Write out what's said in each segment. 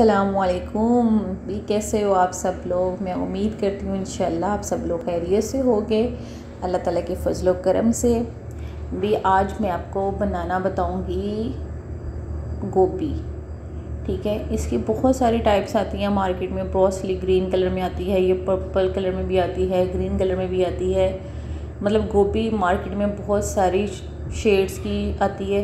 असलकुम भी कैसे हो आप सब लोग? मैं उम्मीद करती हूँ, इंशाल्लाह आप सब लोग खैरियत से होगे। अल्लाह ताला के फजल करम से। भी आज मैं आपको बनाना बताऊँगी गोभी। ठीक है? इसकी बहुत सारी टाइप्स आती हैं मार्केट में। ब्रॉसली ग्रीन कलर में आती है, ये पर्पल कलर में भी आती है ग्रीन कलर में भी आती है। मतलब गोभी मार्केट में बहुत सारी शेड्स की आती है।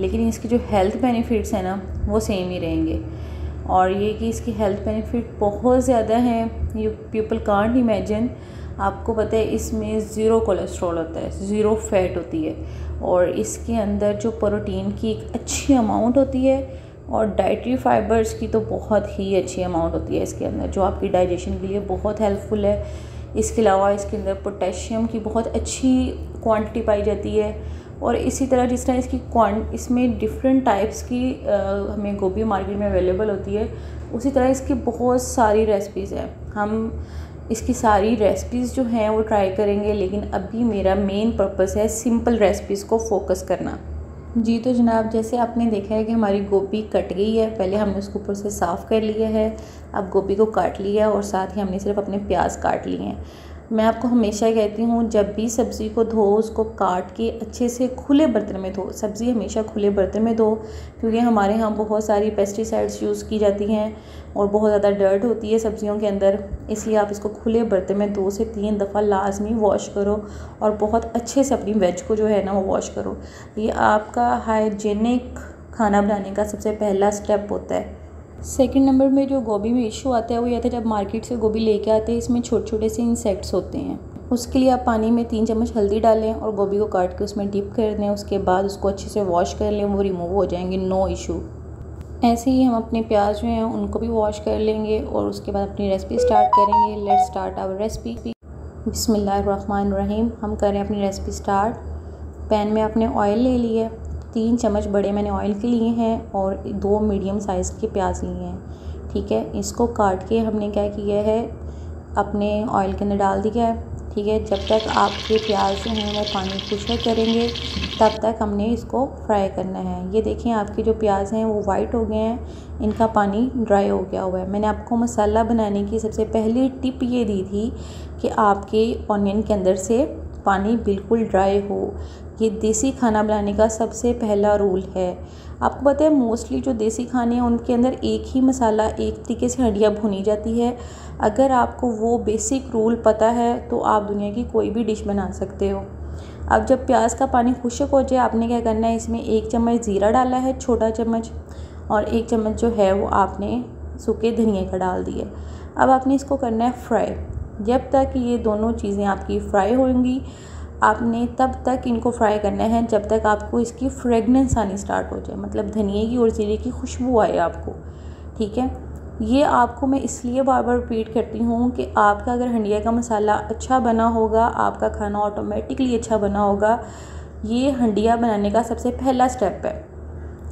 लेकिन इसकी जो हेल्थ बेनिफिट्स हैं ना, वो सेम ही रहेंगे। और ये कि इसकी हेल्थ बेनिफिट बहुत ज़्यादा हैं। यू पीपल कांट इमेजिन आपको पता है, इसमें ज़ीरो कोलेस्ट्रॉल होता है ज़ीरो फैट होती है और इसके अंदर जो प्रोटीन की एक अच्छी अमाउंट होती है और डाइटरी फाइबर्स की तो बहुत ही अच्छी अमाउंट होती है इसके अंदर, जो आपकी डाइजेशन के लिए बहुत हेल्पफुल है। इसके अलावा इसके अंदर पोटेशियम की बहुत अच्छी क्वांटिटी पाई जाती है। और इसी तरह जिस तरह इसकी क्वान इसमें डिफरेंट टाइप्स की आ, हमें गोभी मार्केट में अवेलेबल होती है उसी तरह इसकी बहुत सारी रेसिपीज़ हैं। हम इसकी सारी रेसिपीज़ जो हैं वो ट्राई करेंगे लेकिन अभी मेरा मेन पर्पस है सिंपल रेसिपीज़ को फोकस करना। जी तो जनाब जैसे आपने देखा है कि हमारी गोभी कट गई है पहले हमने उसको ऊपर से साफ़ कर लिया है अब गोभी को काट लिया और साथ ही हमने सिर्फ़ अपने प्याज काट लिए हैं। मैं आपको हमेशा कहती हूँ, जब भी सब्ज़ी को धो, उसको काट के अच्छे से खुले बर्तन में धो। सब्ज़ी हमेशा खुले बर्तन में धो, क्योंकि हमारे यहाँ बहुत सारी पेस्टिसाइड्स यूज़ की जाती हैं और बहुत ज़्यादा डर्ट होती है सब्ज़ियों के अंदर। इसलिए आप इसको खुले बर्तन में दो से तीन दफ़ा लाजमी वॉश करो और बहुत अच्छे से अपनी वेज को जो है ना, वो वॉश करो। ये आपका हाइजेनिक खाना बनाने का सबसे पहला स्टेप होता है। सेकंड नंबर में जो गोभी में इशू आता है, वो ये था जब मार्केट से गोभी लेके आते हैं, इसमें छोटे छोटे से इंसेक्ट्स होते हैं। उसके लिए आप पानी में तीन चम्मच हल्दी डालें और गोभी को काट के उसमें डिप कर दें। उसके बाद उसको अच्छे से वॉश कर लें, वो रिमूव हो जाएँगे नो इशू ऐसे ही हम अपने प्याज जो हैं, उनको भी वॉश कर लेंगे और उसके बाद अपनी रेसिपी स्टार्ट करेंगे। लेट स्टार्ट आवर रेसिपी बिसमीम हम करें अपनी रेसिपी स्टार्ट पैन में आपने ऑयल ले लिए तीन चम्मच बड़े मैंने ऑयल के लिए हैं और दो मीडियम साइज़ के प्याज लिए हैं, ठीक है? इसको काट के हमने क्या किया है? अपने ऑयल के अंदर डाल दिया है, ठीक है? जब तक आपके प्याज जो हैं वो पानी खुशक करेंगे, तब तक हमने इसको फ्राई करना है। ये देखें आपके जो प्याज हैं, वो वाइट हो गए हैं, इनका पानी ड्राई हो गया हुआ है। मैंने आपको मसाला बनाने की सबसे पहली टिप ये दी थी कि आपके ऑनियन के अंदर से पानी बिल्कुल ड्राई हो। ये देसी खाना बनाने का सबसे पहला रूल है। आपको पता है मोस्टली जो देसी खाने हैं, उनके अंदर एक ही मसाला, एक तरीके से हड्डियाँ भुनी जाती है। अगर आपको वो बेसिक रूल पता है तो आप दुनिया की कोई भी डिश बना सकते हो। अब जब प्याज का पानी खुशक हो जाए, आपने क्या करना है, इसमें एक चम्मच ज़ीरा डाला है, छोटा चम्मच, और एक चम्मच जो है, वो आपने सूखे धनिए का डाल दिए। अब आपने इसको करना है फ्राई जब तक ये दोनों चीज़ें आपकी फ्राई होंगी आपने तब तक इनको फ्राई करना है जब तक आपको इसकी फ्रेगनेंस आनी स्टार्ट हो जाए। मतलब धनिए की और ज़ीरे की खुशबू आए आपको, ठीक है? ये आपको मैं इसलिए बार बार रिपीट करती हूँ कि आपका अगर हंडिया का मसाला अच्छा बना होगा, आपका खाना ऑटोमेटिकली अच्छा बना होगा, ये हंडिया बनाने का सबसे पहला स्टेप है।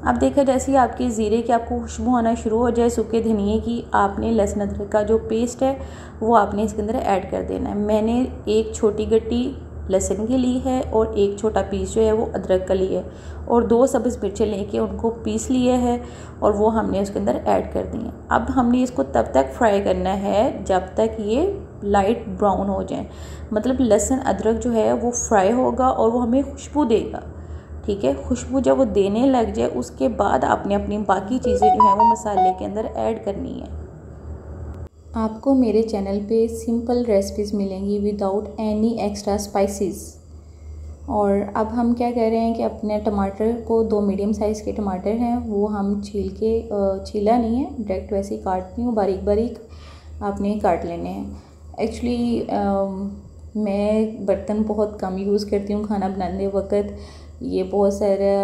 अब देखा जैसे ही आपके ज़ीरे की आपको खुशबू आना शुरू हो जाए, सूखे धनिए की आपने लहसुन अदरक का जो पेस्ट है, वो आपने इसके अंदर ऐड कर देना है। मैंने एक छोटी गट्टी लहसुन की ली है और एक छोटा पीस जो है वो अदरक का लिया है और दो सब्ज़ मिर्चें लेके उनको पीस लिए है और वो हमने उसके अंदर ऐड कर दी हैं। अब हमने इसको तब तक फ्राई करना है जब तक ये लाइट ब्राउन हो जाए। मतलब लहसुन, अदरक जो है वो फ्राई होगा और वो हमें खुशबू देगा। ठीक है? खुशबू जब वो देने लग जाए, उसके बाद आपने अपनी बाकी चीज़ें जो हैं वो मसाले के अंदर ऐड करनी है। आपको मेरे चैनल पे सिंपल रेसिपीज़ मिलेंगी विदाउट एनी एक्स्ट्रा स्पाइसेस और अब हम क्या कह रहे हैं कि अपने टमाटर को दो मीडियम साइज़ के टमाटर हैं, वो हम छील के छीला नहीं है डायरेक्ट वैसे ही काटती हूँ, बारीक बारीक आपने काट लेने हैं। एक्चुअली मैं बर्तन बहुत कम यूज़ करती हूँ खाना बनाने वक्त। ये बहुत सारे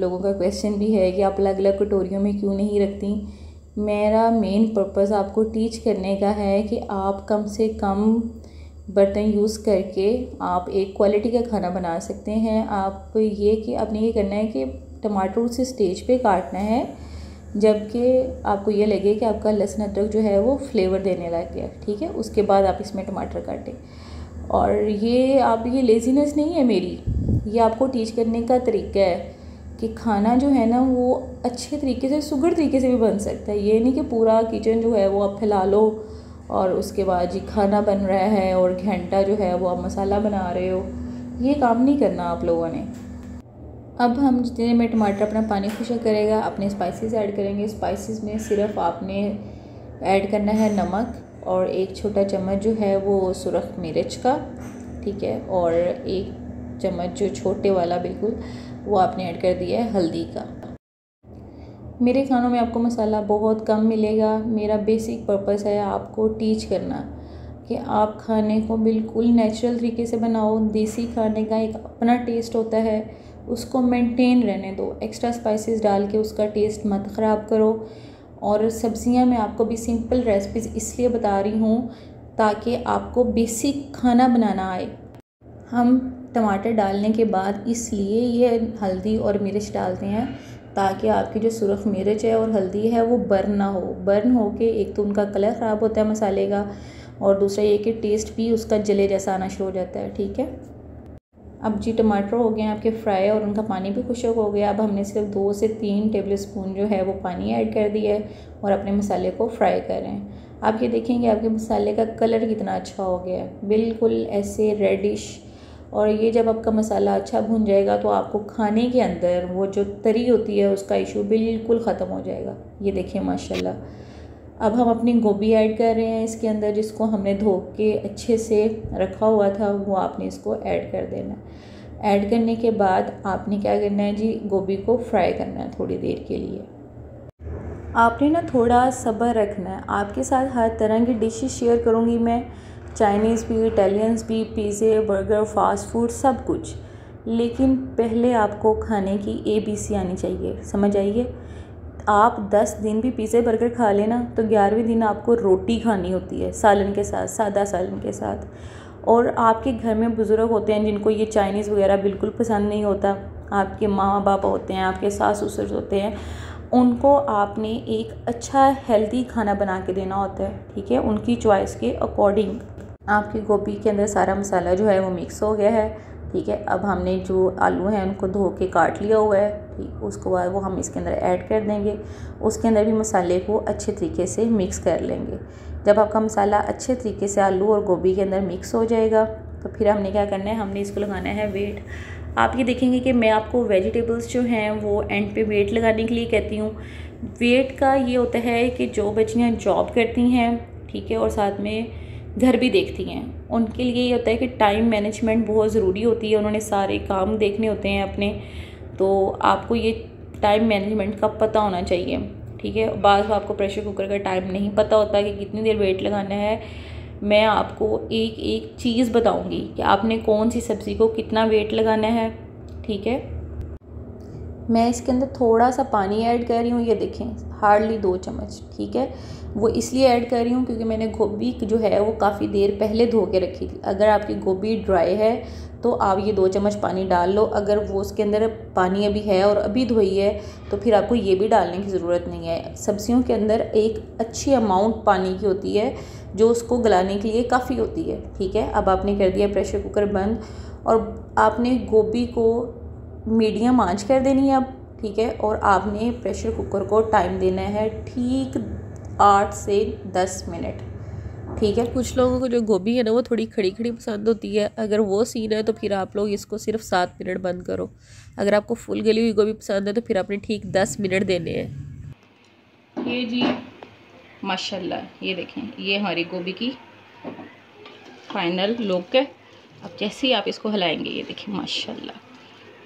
लोगों का क्वेश्चन भी है कि आप अलग अलग कटोरियों में क्यों नहीं रखती? मेरा मेन पर्पज़ आपको टीच करने का है कि आप कम से कम बर्तन यूज़ करके आप एक क्वालिटी का खाना बना सकते हैं। आप ये कि आपने ये करना है कि टमाटर उस स्टेज पे काटना है, जबकि आपको ये लगे कि आपका लहसुन अदरक जो है वो फ्लेवर देने लग गया, ठीक है? उसके बाद आप इसमें टमाटर काटें। और ये, आप, ये लेजीनेस नहीं है मेरी, ये आपको टीच करने का तरीका है। कि खाना जो है ना वो अच्छे तरीके से सुगर तरीके से भी बन सकता है। ये नहीं कि पूरा किचन जो है वो आप फैला लो और उसके बाद जी खाना बन रहा है और घंटा जो है वो आप मसाला बना रहे हो। ये काम नहीं करना आप लोगों ने। अब हम जितने में टमाटर अपना पानी खुशक करेगा, अपने स्पाइसेस ऐड करेंगे। स्पाइसेस में सिर्फ़ आपने ऐड करना है नमक और एक छोटा चम्मच जो है वो सुरख मिर्च का, ठीक है? और एक चम्मच जो छोटे वाला, बिल्कुल। वो आपने ऐड कर दिया है हल्दी का। मेरे खानों में आपको मसाला बहुत कम मिलेगा। मेरा बेसिक पर्पस है आपको टीच करना कि आप खाने को बिल्कुल नेचुरल तरीके से बनाओ। देसी खाने का एक अपना टेस्ट होता है, उसको मेंटेन रहने दो। एक्स्ट्रा स्पाइसेस डाल के उसका टेस्ट मत ख़राब करो। और सब्ज़ियाँ मैं आपको भी सिंपल रेसिपीज़ इसलिए बता रही हूँ ताकि आपको बेसिक खाना बनाना आए। हम टमाटर डालने के बाद इसलिए ये हल्दी और मिर्च डालते हैं, ताकि आपकी जो सुरख मिर्च है और हल्दी है वो बर्न ना हो। बर्न हो के एक तो उनका कलर ख़राब होता है मसाले का, और दूसरा ये कि टेस्ट भी उसका जले जैसा आना शुरू हो जाता है, ठीक है? अब जी, टमाटर हो गए हैं आपके फ्राई, और उनका पानी भी खुशक हो गया। अब हमने सिर्फ़ दो से तीन टेबल स्पून जो है वो पानी ऐड कर दिया है, और अपने मसाले को फ्राई करें आप ये देखेंगे, आपके मसाले का कलर कितना अच्छा हो गया है। बिल्कुल ऐसे रेडिश और ये जब आपका मसाला अच्छा भुन जाएगा तो आपको खाने के अंदर वो जो तरी होती है उसका इशू बिल्कुल ख़त्म हो जाएगा। ये देखिए, माशाल्लाह। अब हम अपनी गोभी ऐड कर रहे हैं। इसके अंदर जिसको हमने धो के अच्छे से रखा हुआ था, वो आपने इसको ऐड कर देना ऐड करने के बाद आपने क्या करना है जी? गोभी को फ्राई करना है थोड़ी देर के लिए। आपने ना थोड़ा सब्र रखना है। आपके साथ हर तरह की डिशेस शेयर करूँगी मैं। चाइनीज़ भी, इटालियंस भी, पिज़्ज़े, बर्गर, फास्ट फ़ूड, सब कुछ। लेकिन पहले आपको खाने की ए बी सी आनी चाहिए, समझ आइए? आप दस दिन भी पिज़्ज़े, बर्गर खा लेना तो ग्यारहवें दिन आपको रोटी खानी होती है, सालन के साथ, सादा सालन के साथ। और आपके घर में बुज़ुर्ग होते हैं जिनको ये चाइनीज़ वगैरह बिल्कुल पसंद नहीं होता, आपके माँ बाप होते हैं, आपके सास ससुर होते हैं, उनको आपने एक अच्छा हेल्दी खाना बना के देना होता है, ठीक है? उनकी चॉइस के अकॉर्डिंग आपकी गोभी के अंदर सारा मसाला जो है वो मिक्स हो गया है, ठीक है? अब हमने जो आलू हैं उनको धो के काट लिया हुआ है, ठीक? उसके बाद वो हम इसके अंदर ऐड कर देंगे। उसके अंदर भी मसाले को अच्छे तरीके से मिक्स कर लेंगे। जब आपका मसाला अच्छे तरीके से आलू और गोभी के अंदर मिक्स हो जाएगा तो फिर हमने क्या करना है? हमने इसको लगाना है वेट आप ये देखेंगे कि मैं आपको वेजिटेबल्स जो हैं वो एंड पे वेट लगाने के लिए कहती हूँ। वेट का ये होता है कि जो बच्चियाँ जॉब करती हैं, ठीक है? और साथ में घर भी देखती हैं। उनके लिए ये होता है कि टाइम मैनेजमेंट बहुत ज़रूरी होती है। उन्होंने सारे काम देखने होते हैं अपने। तो आपको ये टाइम मैनेजमेंट का पता होना चाहिए, ठीक है? बाद आपको प्रेशर कुकर का टाइम नहीं पता होता कि कितनी देर वेट लगाना है। मैं आपको एक एक चीज़ बताऊँगी कि आपने कौन सी सब्ज़ी को कितना वेट लगाना है, ठीक है? मैं इसके अंदर थोड़ा सा पानी ऐड कर रही हूँ, ये देखें। हार्डली दो चम्मच, ठीक है? वो इसलिए ऐड कर रही हूँ क्योंकि मैंने गोभी जो है वो काफ़ी देर पहले धो के रखी थी। अगर आपकी गोभी ड्राई है तो आप ये दो चम्मच पानी डाल लो। अगर वो उसके अंदर पानी अभी है और अभी धोई है तो फिर आपको ये भी डालने की ज़रूरत नहीं है। सब्जियों के अंदर एक अच्छी अमाउंट पानी की होती है, जो उसको गलाने के लिए काफ़ी होती है, ठीक है? अब आपने कर दिया प्रेशर कुकर बंद और आपने गोभी को मीडियम आँच कर देनी है अब। ठीक है और आपने प्रेशर कुकर को टाइम देना है ठीक आठ से दस मिनट ठीक है? कुछ लोगों को जो गोभी है ना वो थोड़ी खड़ी खड़ी पसंद होती है। अगर वो सीन है तो फिर आप लोग इसको सिर्फ़ सात मिनट बंद करो। अगर आपको फुल गली हुई गोभी पसंद है तो फिर आपने ठीक दस मिनट देने हैं। ये जी माशाल्लाह ये देखें ये हमारी गोभी की फाइनल लुक है। अब जैसे ही आप इसको हिलाएँगे ये देखें माशाल्लाह।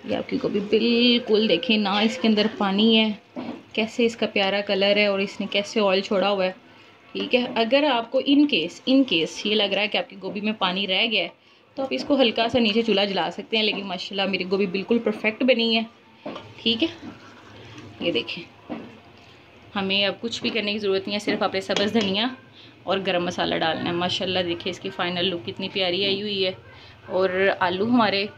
ये आपकी गोभी बिल्कुल देखें ना इसके अंदर पानी है। कैसे इसका प्यारा कलर है और इसने कैसे ऑयल छोड़ा हुआ है। ठीक है, अगर आपको इन केस इन केस ये लग रहा है कि आपकी गोभी में पानी रह गया है तो आप इसको हल्का सा नीचे चूल्हा जला सकते हैं, लेकिन माशाल्लाह मेरी गोभी बिल्कुल परफेक्ट बनी है। ठीक है, ये देखें हमें अब कुछ भी करने की ज़रूरत नहीं है, सिर्फ़ आपने सब्ज़, धनिया और गरम मसाला डालना है। माशाल्लाह देखिए इसकी फ़ाइनल लुक कितनी प्यारी आई हुई है। और आलू हमारे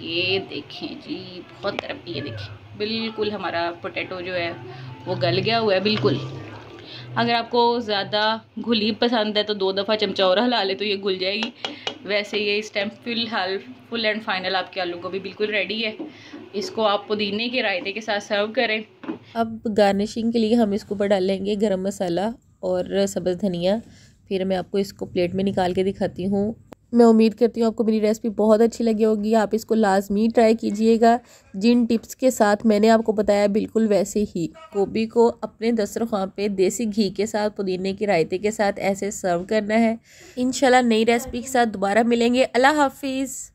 ये देखें जी, बहुत तरफ़ ये देखें। बिल्कुल हमारा पोटैटो जो है, वो गल गया हुआ है, बिल्कुल। अगर आपको ज़्यादा घुली पसंद है तो दो दफ़ा चमचा और हिला ले तो ये घुल जाएगी। वैसे ये इस टाइम फ़िलहाल फुल एंड फाइनल आपके आलू को भी बिल्कुल रेडी है। इसको आप पुदीने के रायते के साथ सर्व करें। अब गार्निशिंग के लिए हम इसके ऊपर डाल लेंगे गरम मसाला और सब्ज़ धनिया। फिर मैं आपको इसको प्लेट में निकाल के दिखाती हूँ। मैं उम्मीद करती हूँ आपको मेरी रेसिपी बहुत अच्छी लगी होगी। आप इसको लाजमी ट्राई कीजिएगा। जिन टिप्स के साथ मैंने आपको बताया, बिल्कुल वैसे ही। गोभी को अपने दस्तरखान पे देसी घी के साथ, पुदीने के रायते के साथ ऐसे सर्व करना है। इन नई रेसिपी के साथ दोबारा मिलेंगे। अल्लाह हाफिज़।